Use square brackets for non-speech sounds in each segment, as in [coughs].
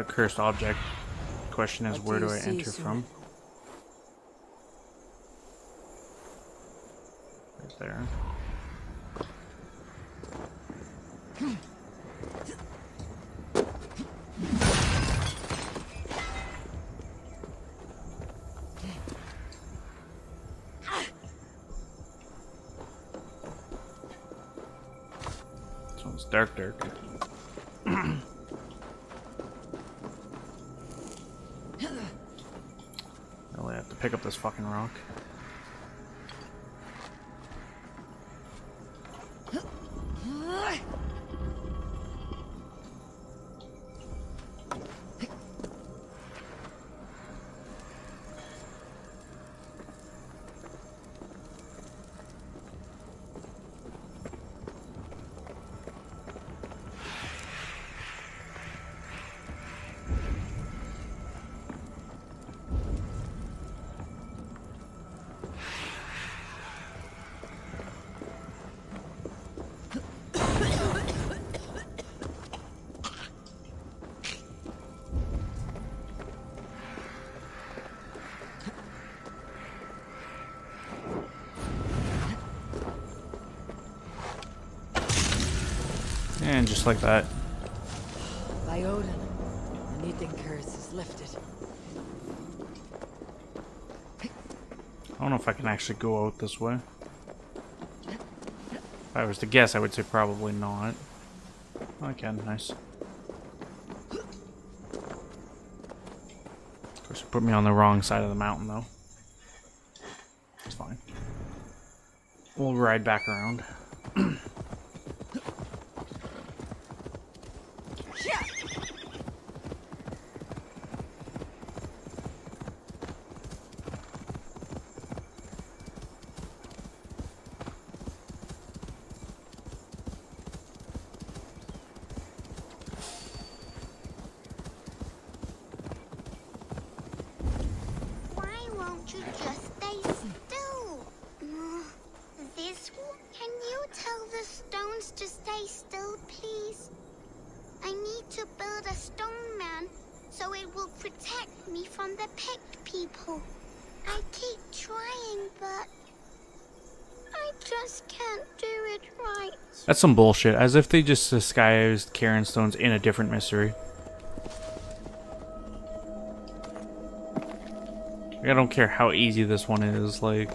The cursed object. Question is, What where do do I enter Sue? from? Right there. This one's dark, dark. [clears throat] pick up this fucking rock. And just like that. By Odin, the curse is lifted. I don't know if I can actually go out this way. If I was to guess, I would say probably not. I can, nice. Of course, it put me on the wrong side of the mountain, though. It's fine. We'll ride back around. Why won't you just stay still? Mm, This one? Can you tell the stones to stay still, please? I need to build a stone man so it will protect me from the Pict people. I keep trying, but I just can't do it right. That's some bullshit. As if they just disguised Cairn Stones in a different mystery. I don't care how easy this one is, like...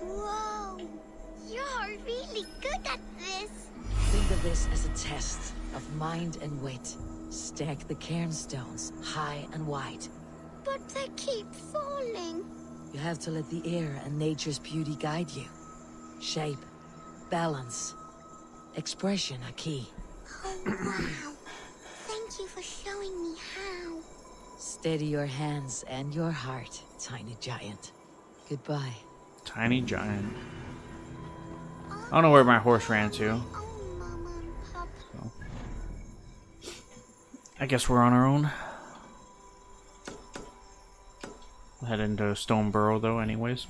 Whoa, you're really good at this. Think of this as a test of mind and wit. Stack the cairnstones high and wide. But they keep falling. You have to let the air and nature's beauty guide you. Shape, balance, expression are key. Oh, wow. Thank you for showing me how. Steady your hands and your heart, tiny giant. Goodbye. Tiny giant. I don't know oh, where my horse ran to. Oh, I guess we're on our own. We'll head into Stone Burrow, though, anyways.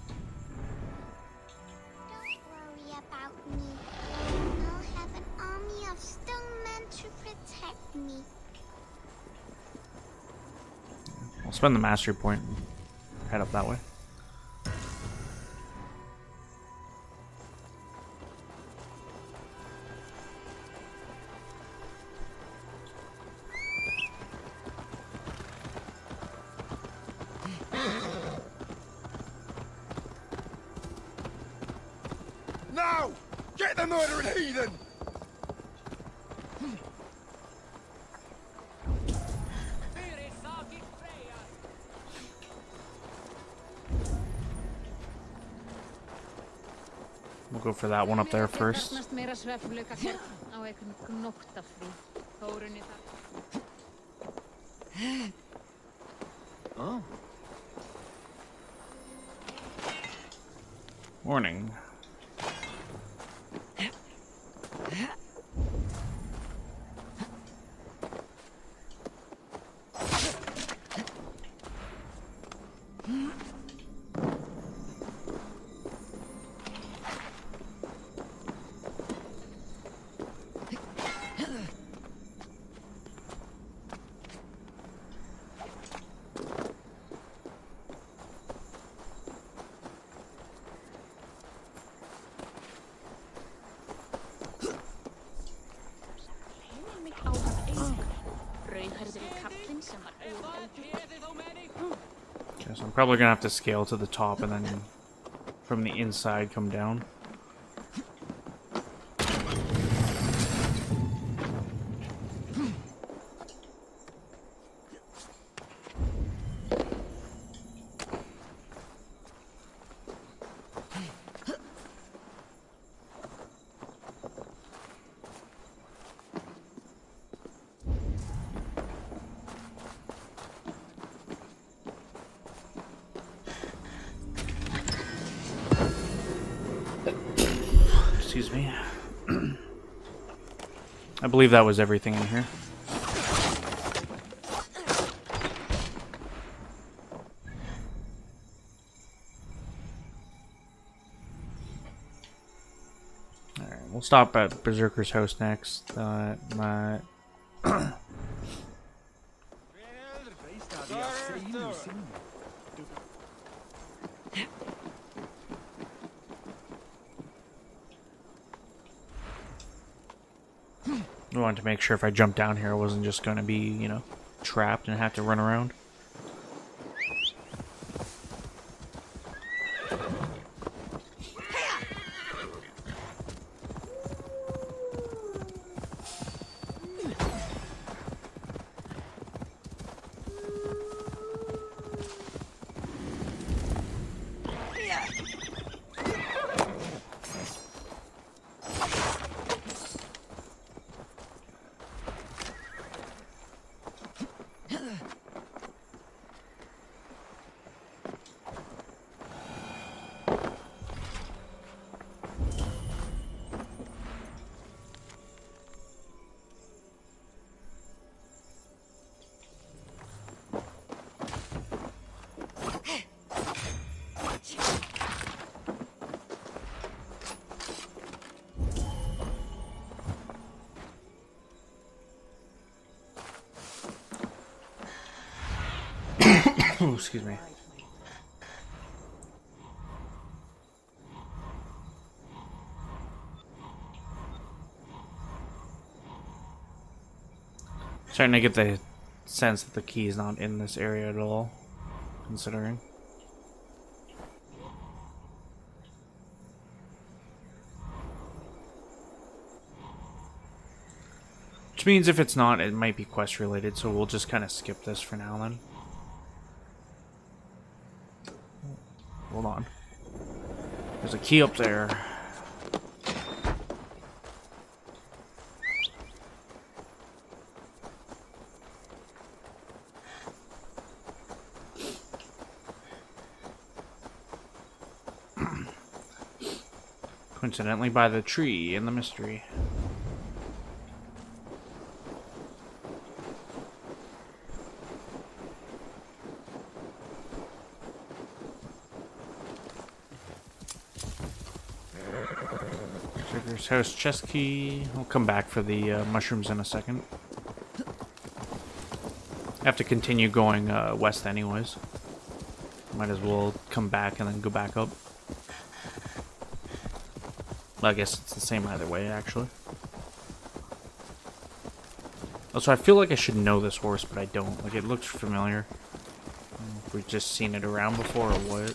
Don't worry about me. I'll have an army of stone men to protect me. I'll spend the mastery point and head up that way. We'll go for that one up there first. [gasps] Oh. Þarfnast meira Okay, so I'm probably gonna have to scale to the top and then from the inside come down. Excuse me. I believe that was everything in here. Alright, we'll stop at Berserker's house next. Uh, my... [coughs] [coughs] I wanted to make sure if I jumped down here, I wasn't just going to be, you know, trapped and have to run around. [coughs] excuse me. Starting to get the sense that the key is not in this area at all, considering. Which means if it's not, it might be quest related, so we'll just kind of skip this for now then. Hold on. There's a key up there. Coincidentally by the tree in the mystery. Trigger's house chest key. I'll come back for the uh, mushrooms in a second. I have to continue going uh, west anyways. Might as well come back and then go back up. Well, I guess it's the same either way, actually. Also, I feel like I should know this horse, but I don't. Like, it looks familiar. We've just seen it around before, or what?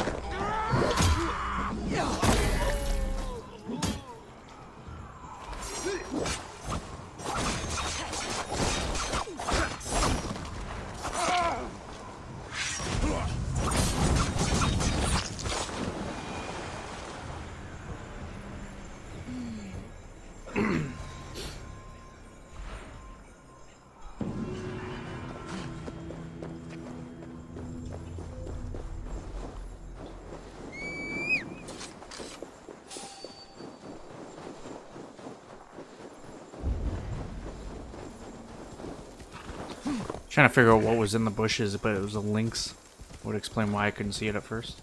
Trying to figure out what was in the bushes, but it was a lynx. Would explain why I couldn't see it at first.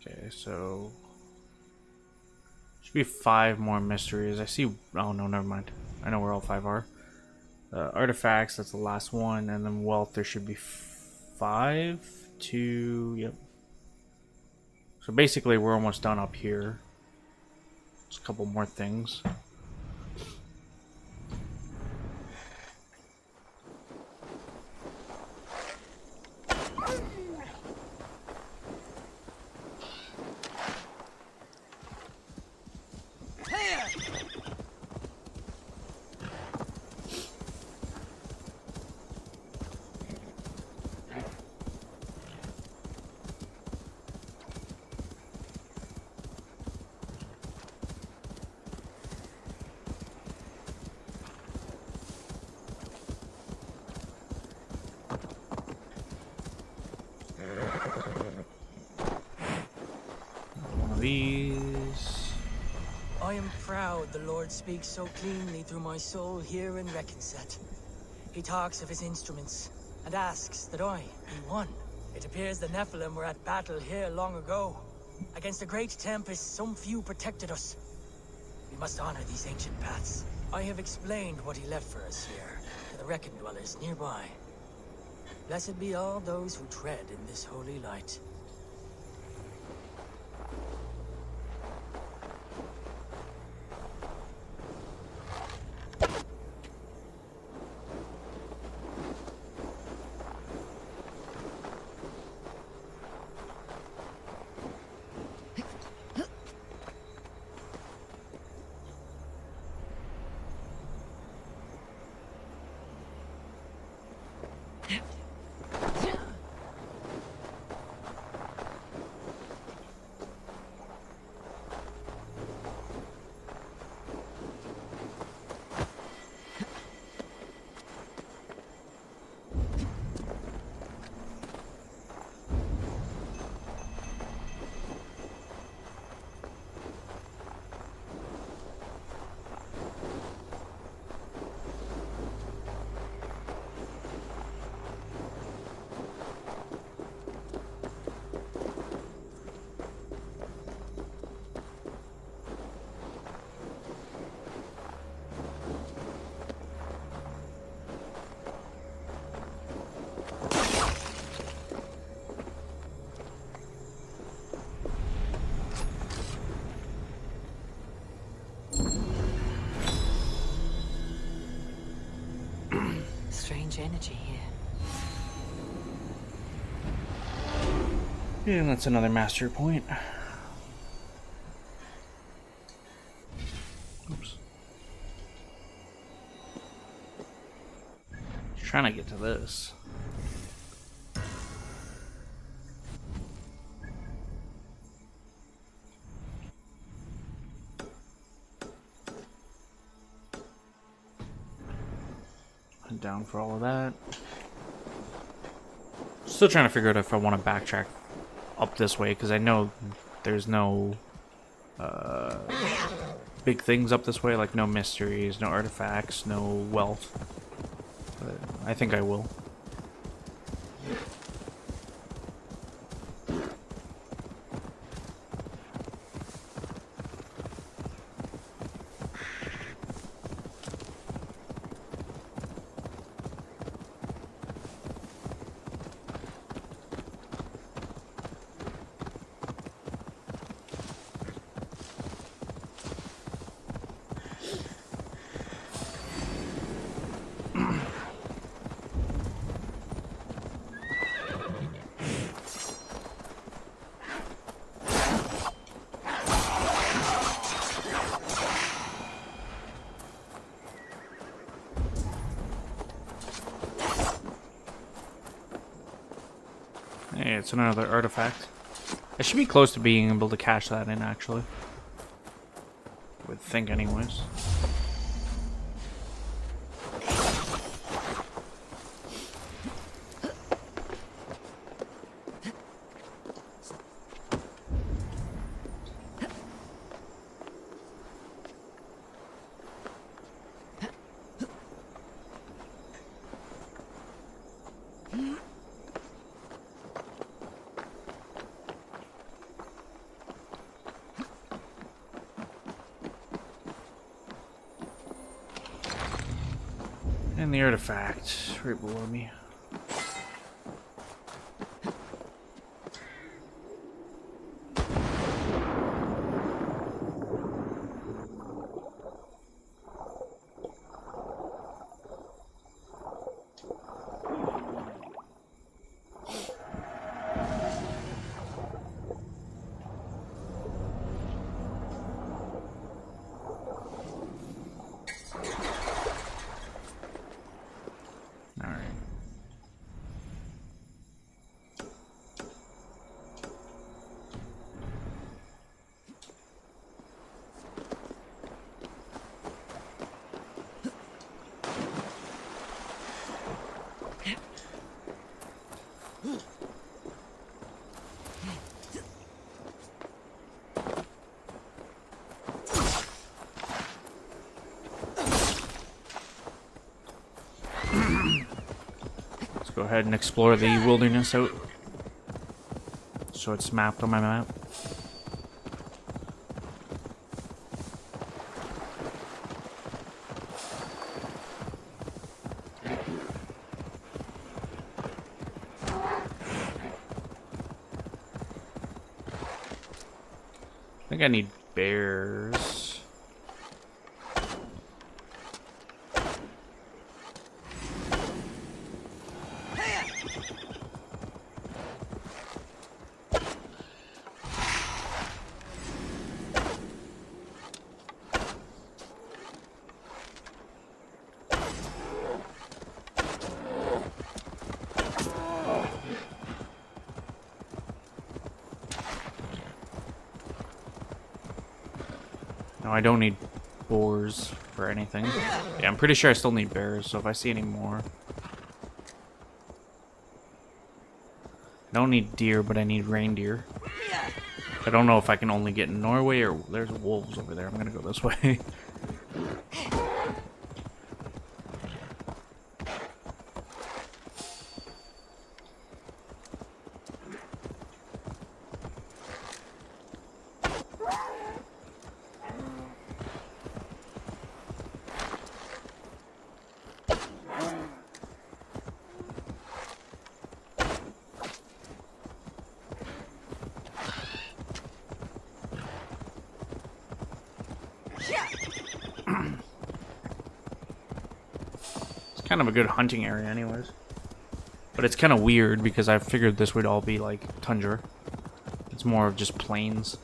Okay, so be five more mysteries. I see. Oh no, never mind. I know where all five are. Uh, artifacts. That's the last one, and then wealth. There should be five. Two. Yep. So basically, we're almost done up here. Just a couple more things. One of these. I am the Lord speaks so cleanly through my soul here in Reconset. He talks of his instruments and asks that I be one. It appears the Nephilim were at battle here long ago. Against a great tempest, some few protected us. We must honor these ancient paths. I have explained what he left for us here, to the Reckon dwellers nearby. Blessed be all those who tread in this holy light. Strange energy here. Yeah, that's another master point. Oops. Trying to get to this. For all of that. Still trying to figure out if I want to backtrack up this way because I know there's no uh, big things up this way, like no mysteries, no artifacts, no wealth. But I think I will. It's another artifact. I should be close to being able to cash that in, actually. would think, anyways. And the artifact right below me. Go ahead and explore the wilderness out. So it's mapped on my map. I think I need bears. No, I don't need boars for anything. Yeah, I'm pretty sure I still need bears, so if I see any more... I don't need deer, but I need reindeer. I don't know if I can only get in Norway or there's wolves over there. I'm gonna go this [laughs] way. Kind of a good hunting area anyways. But it's kind of weird because I figured this would all be like tundra. It's more of just plains.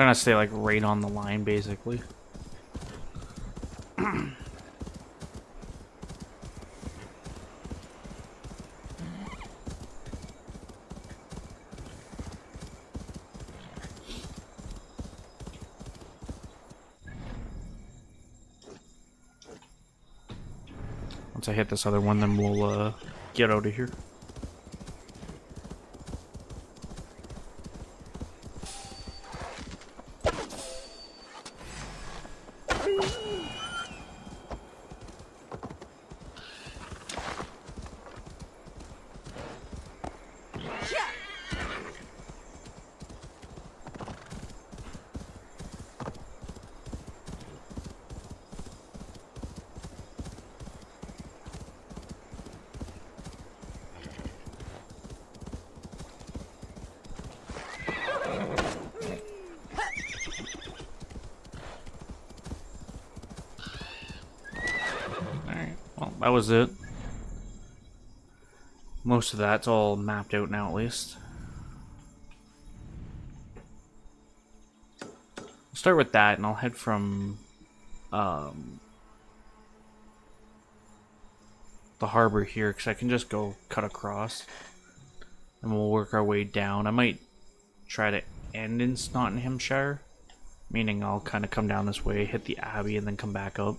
Trying to stay like right on the line basically. Once I hit this other one, then we'll uh, get out of here. That was it. Most of that's all mapped out now, at least. I'll start with that, and I'll head from um, the harbor here, because I can just go cut across. And we'll work our way down. I might try to end in Nottinghamshire, meaning I'll kind of come down this way, hit the Abbey, and then come back up.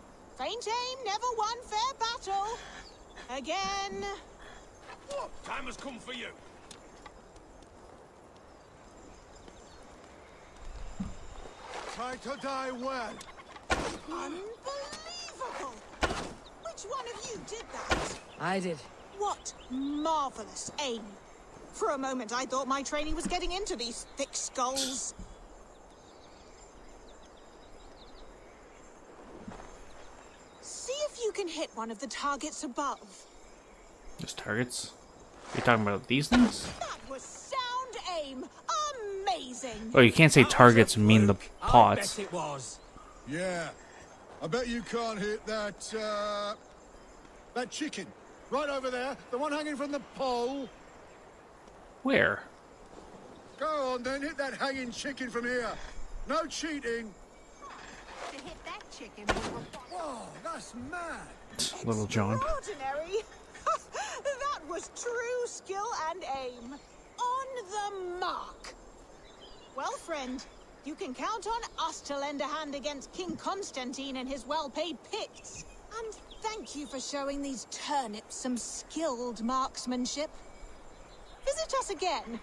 faint aim never won fair battle. Again. What? Time has come for you. Try to die well. Unbelievable! Which one of you did that? I did. What marvelous aim! For a moment, I thought my training was getting into these thick skulls. See if you can hit one of the targets above. Just targets. You're talking about these things? That was sound aim! Amazing! Oh, you can't say targets mean the pots. it was. Yeah. I bet you can't hit that, uh... That chicken. Right over there. The one hanging from the pole. Where? Go on then, hit that hanging chicken from here. No cheating. To hit that chicken Whoa, that's mad. Little John. Extraordinary! [laughs] that was true skill and aim. On the mark. Well, friend, you can count on us to lend a hand against King Constantine and his well-paid Picts. And thank you for showing these turnips some skilled marksmanship. Visit us again.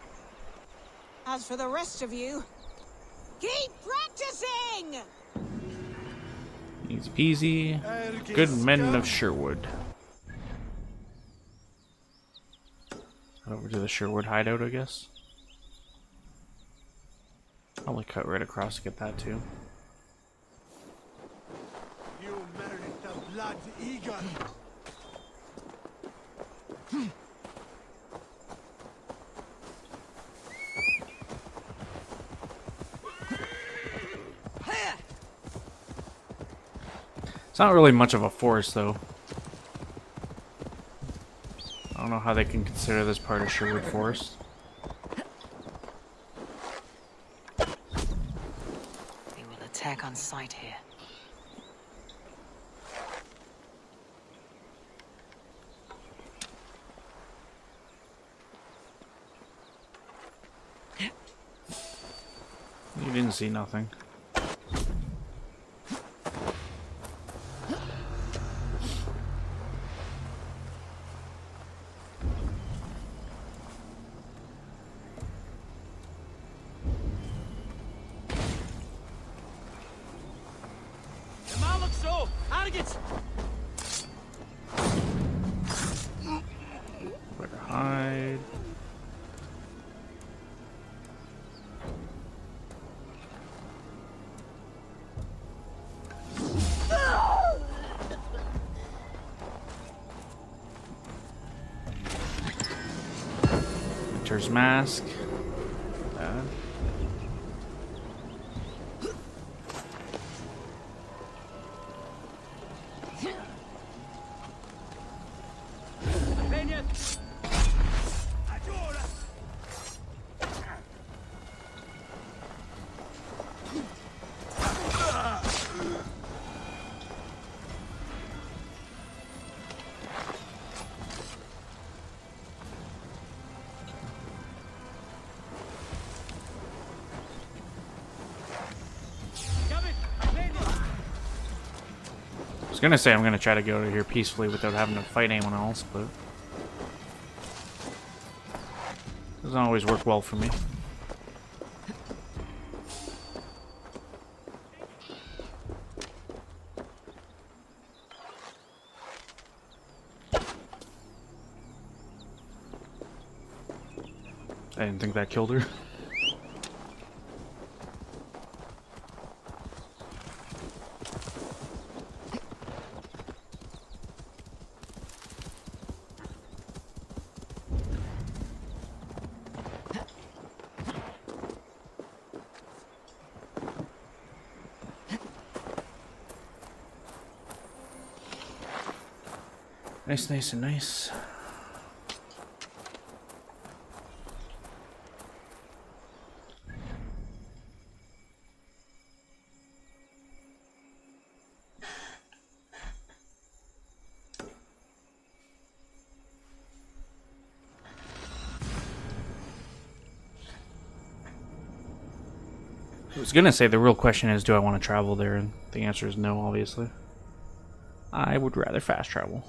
As for the rest of you, keep practicing! Easy peasy. Good men of Sherwood. Over to the Sherwood hideout, I guess. Probably cut right across to get that too. You merit the blood eagle. It's not really much of a forest, though. I don't know how they can consider this part of Sherwood Forest. They will attack on sight here. You didn't see nothing. Winter's Mask. That. Was gonna say I'm gonna try to out of here peacefully without having to fight anyone else, but doesn't always work well for me. I didn't think that killed her. [laughs] Nice, and nice. I was gonna say the real question is do I want to travel there and the answer is no obviously. I would rather fast travel.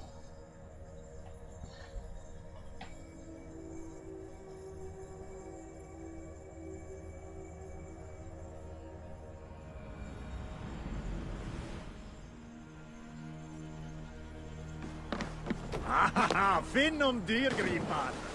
Fin um dir, Grimbart.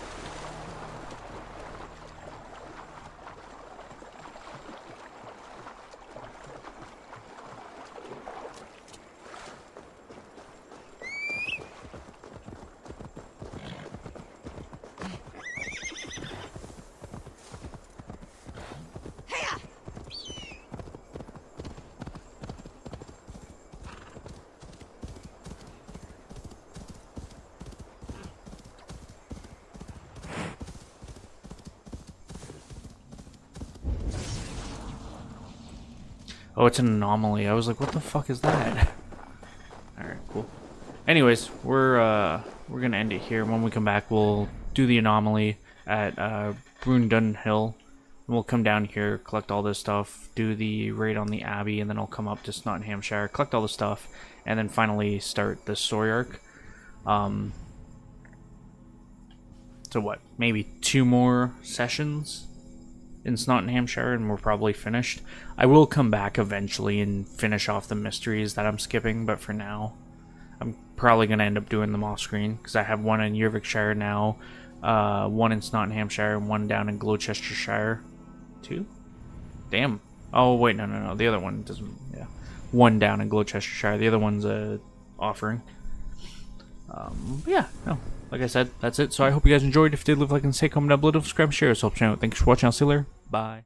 Oh, it's an anomaly. I was like, what the fuck is that? [laughs] Alright, cool. Anyways, we're uh we're gonna end it here. When we come back we'll do the anomaly at uh Brundun Hill. And we'll come down here, collect all this stuff, do the raid on the Abbey, and then I'll come up to Nottinghamshire, collect all the stuff, and then finally start the story arc. Um so what, maybe two more sessions in Nottinghamshire and we're probably finished. I will come back eventually and finish off the mysteries that I'm skipping, but for now, I'm probably going to end up doing them off screen because I have one in Eurvicscire now, uh, one in Nottinghamshire, and one down in Gloucestershire. Two? Damn. Oh, wait, no, no, no. The other one doesn't. Yeah. One down in Gloucestershire. The other one's a offering. Um, yeah, no. Like I said, that's it. So I hope you guys enjoyed. If you did, leave a like and say comment down below. Subscribe, share, yourself channel. Thanks for watching. I'll see you later. Bye.